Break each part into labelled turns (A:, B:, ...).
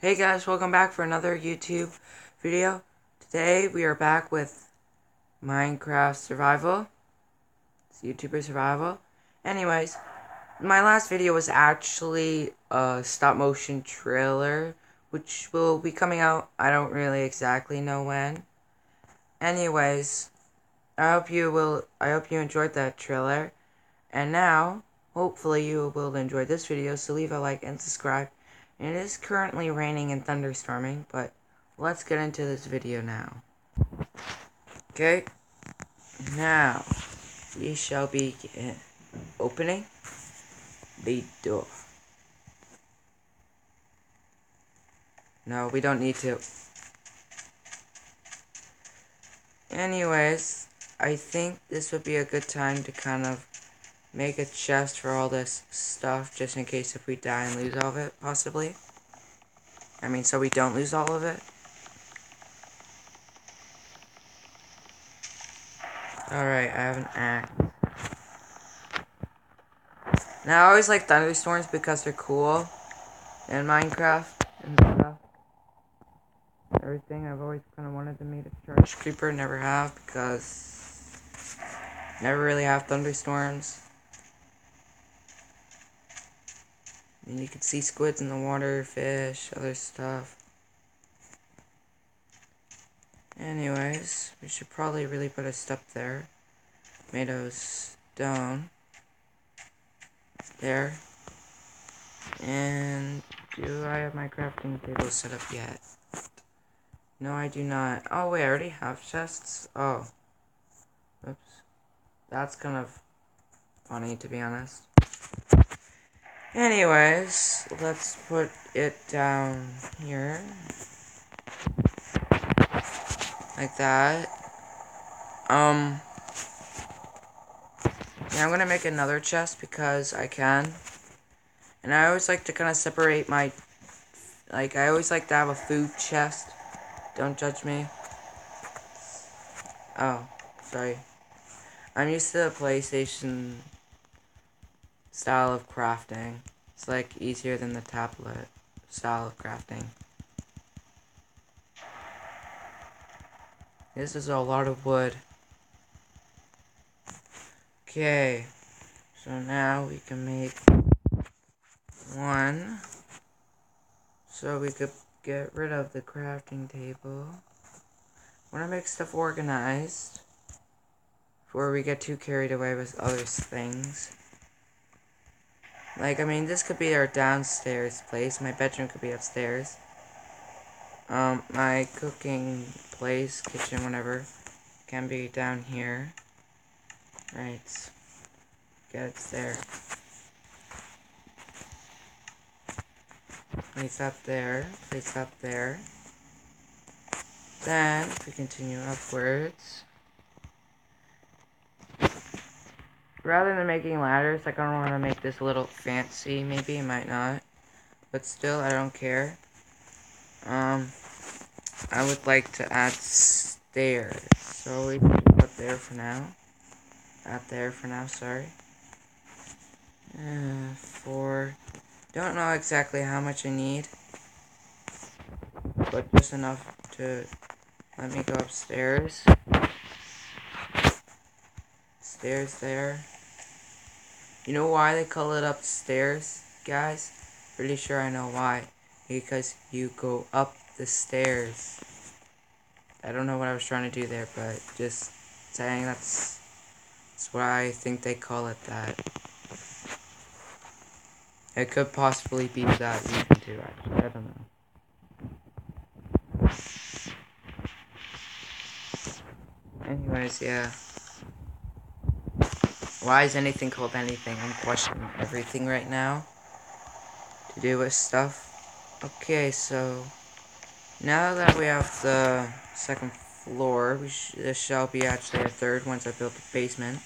A: Hey guys, welcome back for another YouTube video. Today we are back with Minecraft Survival. It's YouTuber Survival. Anyways, my last video was actually a stop motion trailer, which will be coming out, I don't really exactly know when. Anyways, I hope you will, I hope you enjoyed that trailer. And now, hopefully you will enjoy this video, so leave a like and subscribe. It is currently raining and thunderstorming, but let's get into this video now. Okay, now we shall begin opening the door. No, we don't need to. Anyways, I think this would be a good time to kind of make a chest for all this stuff just in case if we die and lose all of it, possibly. I mean, so we don't lose all of it. Alright, I have an axe. Now, I always like thunderstorms because they're cool in Minecraft and stuff. Everything, I've always kind of wanted to meet a charge creeper, never have because never really have thunderstorms. And you can see squids in the water, fish, other stuff. Anyways, we should probably really put a step there. Made of stone. There. And do I have my crafting table set up yet? No, I do not. Oh, wait, I already have chests? Oh. Oops. That's kind of funny, to be honest. Anyways, let's put it down here. Like that. Um. Yeah, I'm gonna make another chest because I can. And I always like to kind of separate my. Like, I always like to have a food chest. Don't judge me. Oh, sorry. I'm used to the PlayStation style of crafting. It's like easier than the tablet style of crafting. This is a lot of wood. Okay, so now we can make one. So we could get rid of the crafting table. Want to make stuff organized before we get too carried away with other things. Like, I mean, this could be our downstairs place. My bedroom could be upstairs. Um, my cooking place, kitchen, whatever, can be down here. Right. Get there. Place up there. Place up there. Then, if we continue upwards, rather than making ladders, like I want to make this a little fancy, maybe, might not. But still, I don't care. Um, I would like to add stairs. So we put there for now. Add there for now, sorry. Uh, four. Don't know exactly how much I need. But just enough to let me go upstairs. Stairs there. You know why they call it upstairs, guys? Pretty sure I know why. Because you go up the stairs. I don't know what I was trying to do there, but just saying that's, that's why I think they call it that. It could possibly be that reason too, actually. I don't know. Anyways, yeah. Why is anything called anything? I'm questioning everything right now. To do with stuff. Okay, so... Now that we have the second floor, sh this shall be actually a third once I build the basement.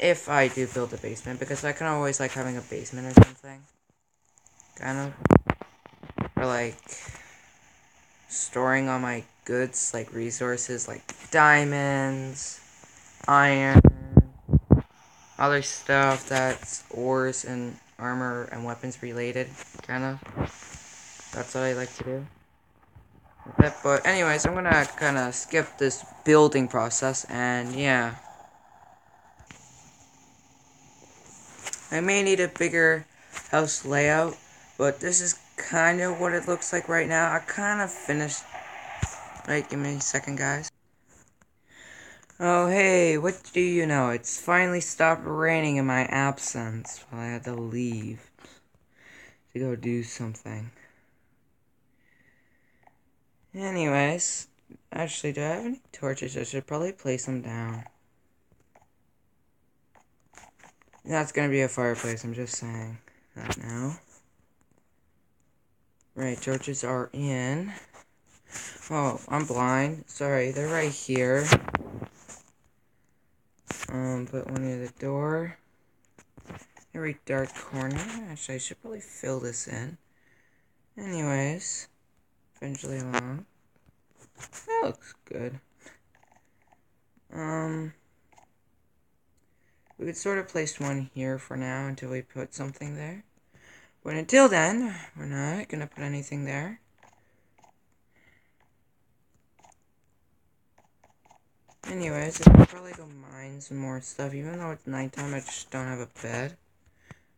A: If I do build a basement, because I can always like having a basement or something. Kind of. Or like... Storing all my goods, like resources, like diamonds, iron, other stuff that's ores and armor and weapons related, kind of. That's what I like to do. But anyways, I'm gonna kind of skip this building process, and yeah. I may need a bigger house layout, but this is kind of what it looks like right now. I kind of finished. Wait, give me a second, guys. Oh, hey, what do you know? It's finally stopped raining in my absence while I had to leave to go do something. Anyways, actually, do I have any torches? I should probably place them down. That's gonna be a fireplace, I'm just saying that now. Right, torches are in. Oh, I'm blind. Sorry, they're right here. Um, put one near the door. Every dark corner. Actually, I should probably fill this in. Anyways, eventually along. That looks good. Um, we could sort of place one here for now until we put something there. But until then, we're not gonna put anything there. Anyways, I will probably go mine some more stuff. Even though it's nighttime, I just don't have a bed.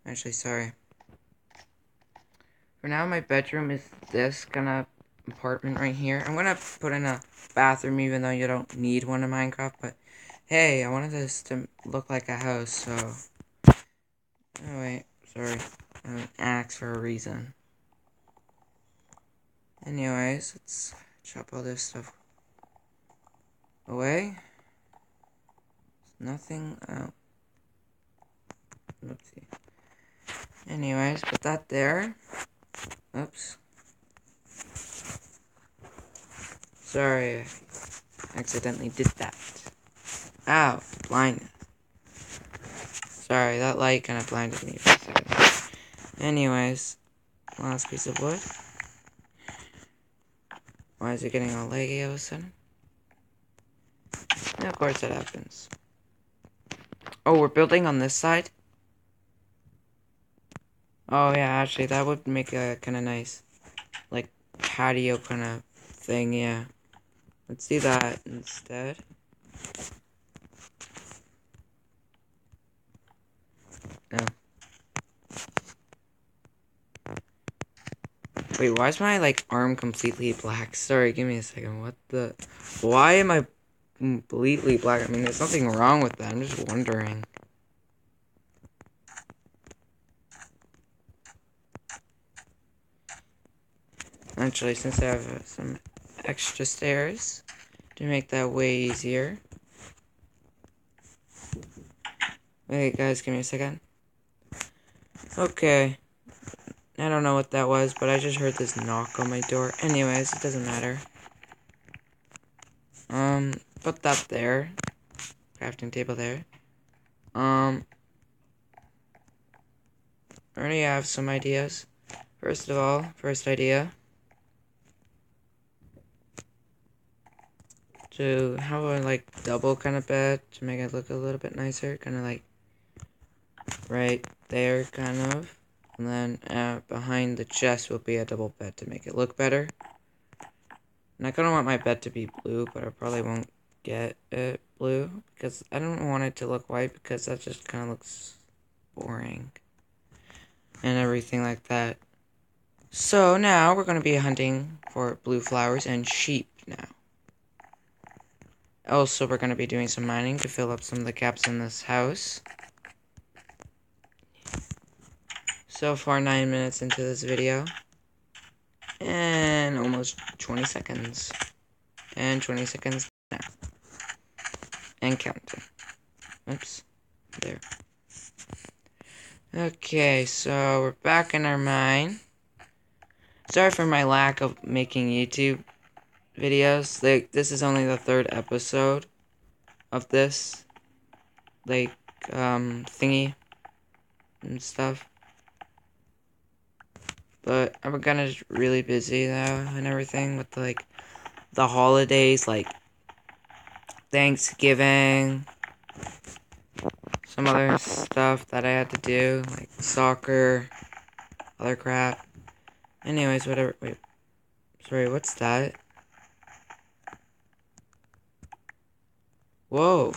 A: Actually, sorry. For now, my bedroom is this kind of apartment right here. I'm gonna put in a bathroom even though you don't need one in Minecraft, but hey, I wanted this to look like a house, so... Oh, wait, sorry. I have an axe for a reason. Anyways, let's chop all this stuff away. nothing uh, out. Oopsie. Anyways, put that there. Oops. Sorry, I accidentally did that. Ow, blindness. Sorry, that light kind of blinded me for a second. Anyways, last piece of wood. Why is it getting all leggy all of a sudden? Of course that happens. Oh, we're building on this side? Oh, yeah, actually, that would make a kind of nice, like, patio kind of thing, yeah. Let's do that instead. No. Wait, why is my, like, arm completely black? Sorry, give me a second. What the... Why am I completely black. I mean, there's nothing wrong with that. I'm just wondering. Actually, since I have some extra stairs to make that way easier. Wait, guys, give me a second. Okay. I don't know what that was, but I just heard this knock on my door. Anyways, it doesn't matter. Um, put that there. Crafting table there. Um, I already have some ideas. First of all, first idea. To have a like double kind of bed to make it look a little bit nicer. Kind of like right there, kind of. And then uh, behind the chest will be a double bed to make it look better. And I kind of want my bed to be blue, but I probably won't get it blue because I don't want it to look white because that just kind of looks boring and everything like that. So now we're going to be hunting for blue flowers and sheep now. Also, we're going to be doing some mining to fill up some of the gaps in this house. So far, 9 minutes into this video. And almost 20 seconds. And 20 seconds now and counting. Oops. There. Okay, so we're back in our mine. Sorry for my lack of making YouTube videos. Like, this is only the third episode of this, like, um, thingy and stuff. But I'm kind of really busy, though, and everything with, like, the holidays, like, Thanksgiving, some other stuff that I had to do, like soccer, other crap. Anyways, whatever. Wait. Sorry, what's that? Whoa.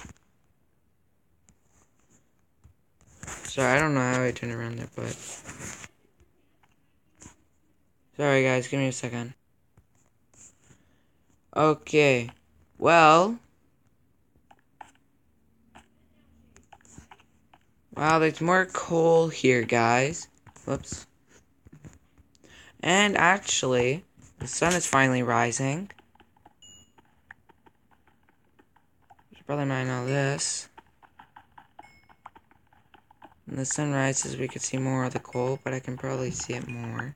A: Sorry, I don't know how I turned around there, but... Sorry, guys, give me a second. Okay. Well... Wow, there's more coal here, guys. Whoops. And actually, the sun is finally rising. Should probably mine all this. When the sun rises, we could see more of the coal, but I can probably see it more.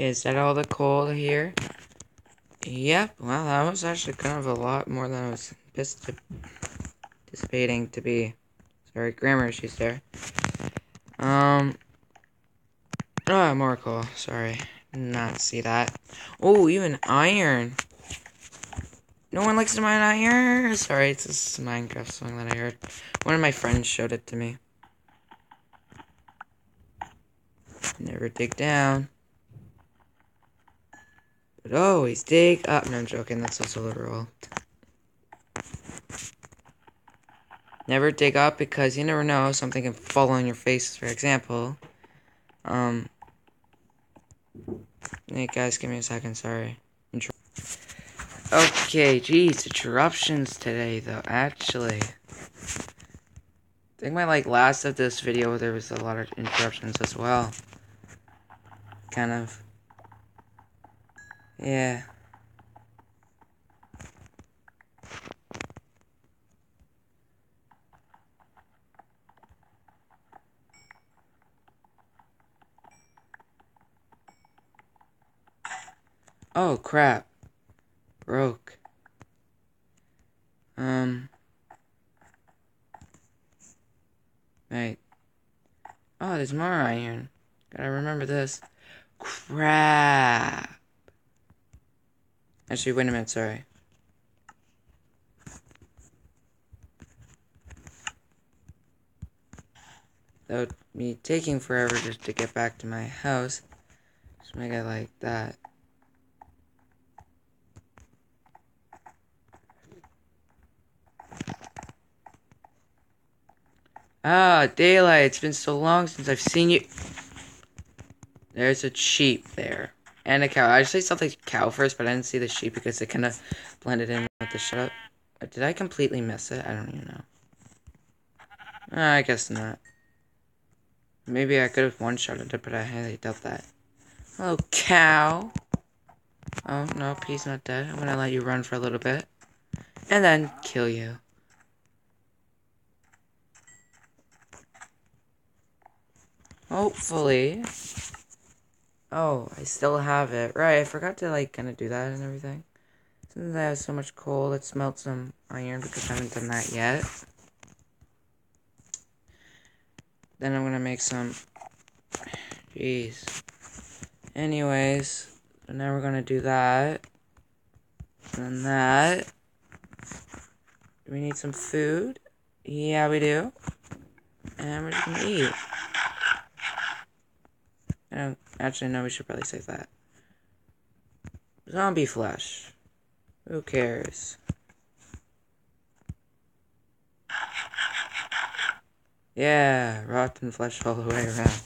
A: Is that all the coal here? Yep, well, that was actually kind of a lot more than I was anticipating to be. Sorry, grammar issues there. Um. Ah, oh, more coal. Sorry. Not see that. Oh, even iron. No one likes to mine iron. Sorry, it's this Minecraft song that I heard. One of my friends showed it to me. Never dig down. Always dig up. No, I'm joking. That's also literal. Never dig up because you never know. Something can fall on your face, for example. Um. Hey, guys, give me a second. Sorry. Okay, geez, interruptions today, though, actually. I think my, like, last of this video, there was a lot of interruptions as well. Kind of. Yeah. Oh, crap. Broke. Um. Right. Oh, there's more iron. Gotta remember this. Crap. Actually, wait a minute, sorry. That would be taking forever just to get back to my house. Just make it like that. Ah, daylight. It's been so long since I've seen you. There's a sheep there. And a cow. I actually saw the cow first, but I didn't see the sheep because it kind of blended in with the shut. Uh, did I completely miss it? I don't even know. Uh, I guess not. Maybe I could have one-shotted it, but I highly doubt that. Hello, cow. Oh, no, he's not dead. I'm gonna let you run for a little bit. And then kill you. Hopefully. Oh, I still have it. Right, I forgot to, like, kind of do that and everything. Since I have so much coal, let's melt some iron because I haven't done that yet. Then I'm gonna make some... Jeez. Anyways, so now we're gonna do that. And that. Do we need some food? Yeah, we do. And we're just gonna eat. I don't Actually, no, we should probably save that. Zombie flesh. Who cares? Yeah, rotten flesh all the way around.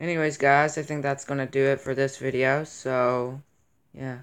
A: Anyways, guys, I think that's going to do it for this video. So, yeah.